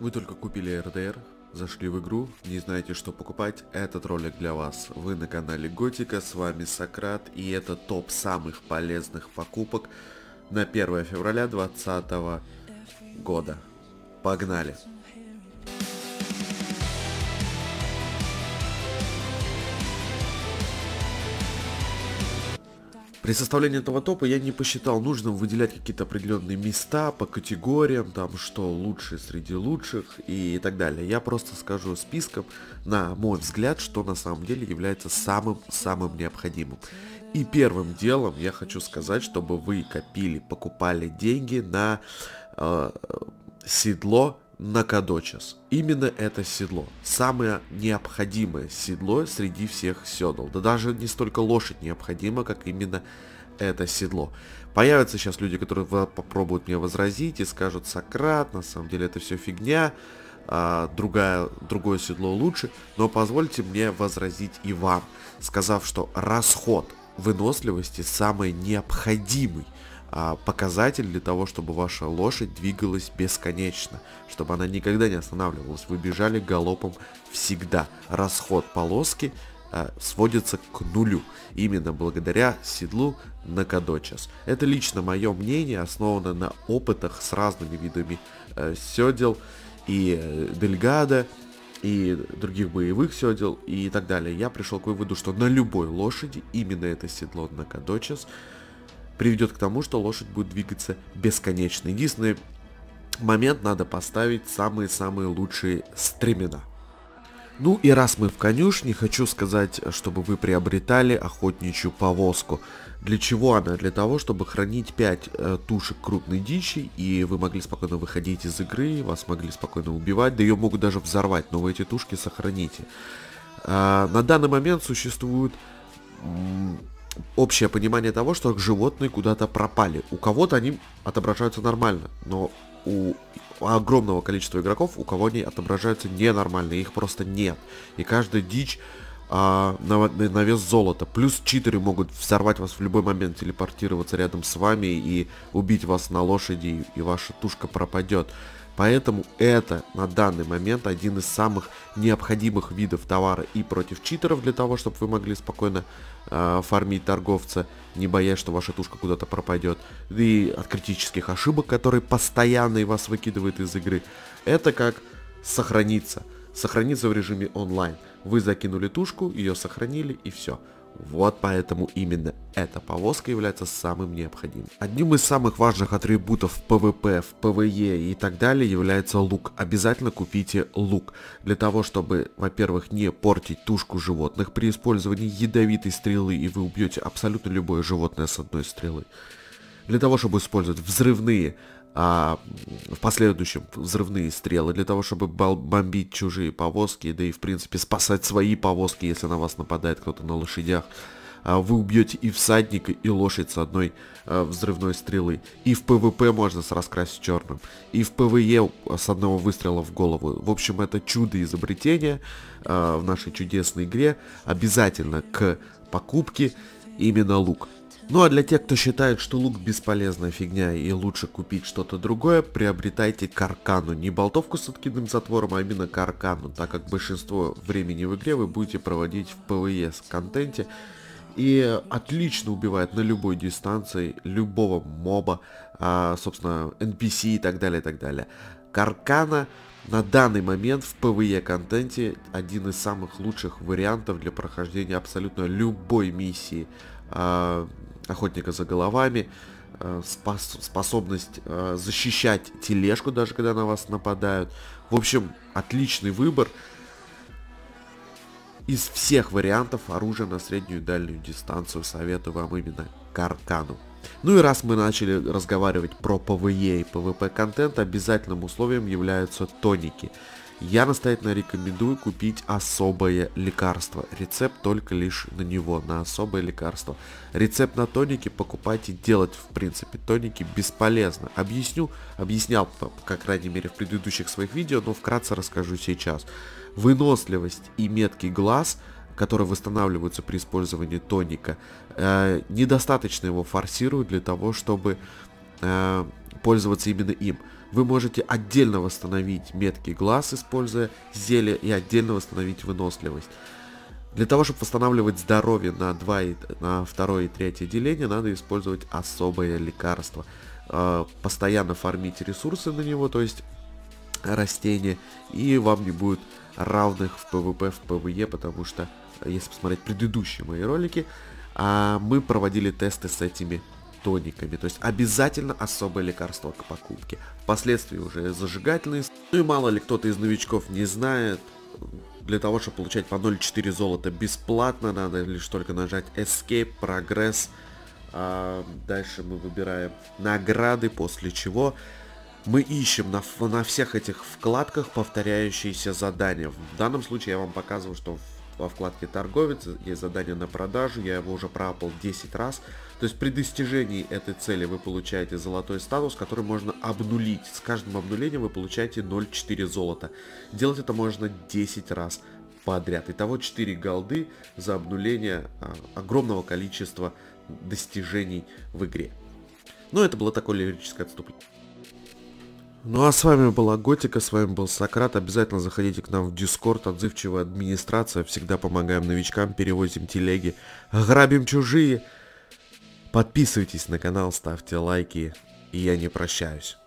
Вы только купили РДР, зашли в игру, не знаете что покупать, этот ролик для вас. Вы на канале Готика, с вами Сократ и это топ самых полезных покупок на 1 февраля 2020 года. Погнали! При составлении этого топа я не посчитал нужным выделять какие-то определенные места по категориям, там что лучше среди лучших и так далее. Я просто скажу списком, на мой взгляд, что на самом деле является самым-самым необходимым. И первым делом я хочу сказать, чтобы вы копили, покупали деньги на э, седло на Кадочас. Именно это седло. Самое необходимое седло среди всех седл. Да даже не столько лошадь необходима, как именно это седло. Появятся сейчас люди, которые попробуют мне возразить и скажут, Сократ, на самом деле это все фигня, а, другая, другое седло лучше. Но позвольте мне возразить и вам, сказав, что расход выносливости самый необходимый а, показатель для того, чтобы ваша лошадь двигалась бесконечно, чтобы она никогда не останавливалась. Вы бежали галопом всегда. Расход полоски а, сводится к нулю. Именно благодаря седлу на кадочас. Это лично мое мнение, основано на опытах с разными видами э, седел и э, дельгада, и других боевых седел и так далее. Я пришел к выводу, что на любой лошади именно это седло на кадочас приведет к тому, что лошадь будет двигаться бесконечно. Единственный момент надо поставить самые-самые лучшие стремена. Ну и раз мы в конюшне, хочу сказать, чтобы вы приобретали охотничью повозку. Для чего она? Для того, чтобы хранить 5 э, тушек крупной дичи, и вы могли спокойно выходить из игры, вас могли спокойно убивать, да ее могут даже взорвать, но вы эти тушки сохраните. А, на данный момент существует общее понимание того, что животные куда-то пропали. У кого-то они отображаются нормально, но у огромного количества игроков, у кого они отображаются ненормально, их просто нет. И каждая дичь а, на, на вес золота. Плюс читеры могут взорвать вас в любой момент, телепортироваться рядом с вами и убить вас на лошади, и ваша тушка пропадет. Поэтому это на данный момент один из самых необходимых видов товара и против читеров, для того, чтобы вы могли спокойно э, фармить торговца, не боясь, что ваша тушка куда-то пропадет, и от критических ошибок, которые постоянно вас выкидывают из игры. Это как сохраниться. Сохраниться в режиме онлайн. Вы закинули тушку, ее сохранили и все. Вот поэтому именно эта повозка является самым необходимым. Одним из самых важных атрибутов в PvP, в PvE и так далее является лук. Обязательно купите лук. Для того, чтобы, во-первых, не портить тушку животных при использовании ядовитой стрелы, и вы убьете абсолютно любое животное с одной стрелы. Для того, чтобы использовать взрывные а в последующем взрывные стрелы для того, чтобы бомбить чужие повозки, да и в принципе спасать свои повозки, если на вас нападает кто-то на лошадях. А вы убьете и всадника, и лошадь с одной а, взрывной стрелы. И в ПВП можно с раскрасить черным. И в ПВЕ с одного выстрела в голову. В общем, это чудо изобретения а, в нашей чудесной игре. Обязательно к покупке именно лук. Ну а для тех, кто считает, что лук бесполезная фигня и лучше купить что-то другое, приобретайте каркану. Не болтовку с откидным затвором, а именно каркану, так как большинство времени в игре вы будете проводить в ПВЕ контенте. И отлично убивает на любой дистанции любого моба, а, собственно, NPC и так далее, и так далее. Каркана на данный момент в PvE контенте один из самых лучших вариантов для прохождения абсолютно любой миссии. А, охотника за головами, э, спос способность э, защищать тележку, даже когда на вас нападают. В общем, отличный выбор. Из всех вариантов оружия на среднюю и дальнюю дистанцию советую вам именно Каркану. Ну и раз мы начали разговаривать про PvE и PvP контент, обязательным условием являются тоники. Я настоятельно рекомендую купить особое лекарство. Рецепт только лишь на него, на особое лекарство. Рецепт на тоники покупайте, делать в принципе тоники бесполезно. Объясню, объяснял, по крайней мере в предыдущих своих видео, но вкратце расскажу сейчас. Выносливость и меткий глаз которые восстанавливаются при использовании тоника, э, недостаточно его форсируют для того, чтобы э, пользоваться именно им. Вы можете отдельно восстановить меткий глаз, используя зелье, и отдельно восстановить выносливость. Для того, чтобы восстанавливать здоровье на, 2 и, на второе и третье деление, надо использовать особое лекарство. Э, постоянно фармить ресурсы на него, то есть растения, и вам не будет равных в PvP, в PvE, потому что, если посмотреть предыдущие мои ролики, а, мы проводили тесты с этими тониками. То есть обязательно особое лекарство к покупке. Впоследствии уже зажигательные. Ну и мало ли кто-то из новичков не знает, для того, чтобы получать по 0.4 золота бесплатно, надо лишь только нажать Escape, Прогресс. А дальше мы выбираем награды, после чего мы ищем на, на всех этих вкладках повторяющиеся задания. В данном случае я вам показываю, что во вкладке торговец есть задание на продажу, я его уже пропал 10 раз. То есть при достижении этой цели вы получаете золотой статус, который можно обнулить. С каждым обнулением вы получаете 0,4 золота. Делать это можно 10 раз подряд. Итого 4 голды за обнуление а, огромного количества достижений в игре. Но это было такое лирическое отступление. Ну а с вами была Готика, с вами был Сократ. Обязательно заходите к нам в Дискорд, отзывчивая администрация. Всегда помогаем новичкам, перевозим телеги, грабим чужие. Подписывайтесь на канал, ставьте лайки. И я не прощаюсь.